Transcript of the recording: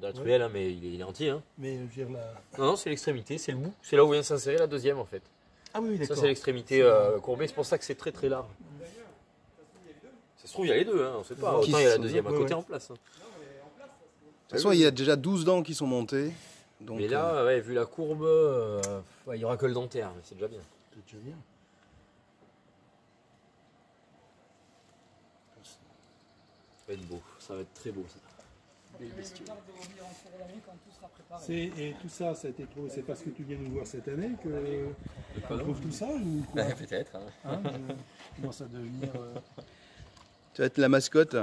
de la truelle, hein, mais il est, il est entier. Hein. Mais je veux dire la. Non, non, c'est l'extrémité, c'est le bout. C'est là où vient s'insérer la deuxième en fait. Ah oui, Ça, d'accord. c'est l'extrémité euh, courbée, c'est pour ça que c'est très très large. Ça se trouve, il y a les deux, hein, on sait pas. Autant il y a la deuxième à côté ouais. en place. hein. De toute façon, il y a déjà 12 dents qui sont montées. Donc, Mais euh, là, ouais, vu la courbe, euh, ouais, il y aura que le dentaire, mais c'est déjà bien. C'est déjà bien. euh, Ça va être beau, ça va être très beau ça. C'est- Et tout ça, ça a été trouvé, c'est parce que tu viens nous voir cette année que qu'on trouve tout ça ou quoi Peut-être. Hein, euh, Commence à devenir. euh, tu vas être la mascotte.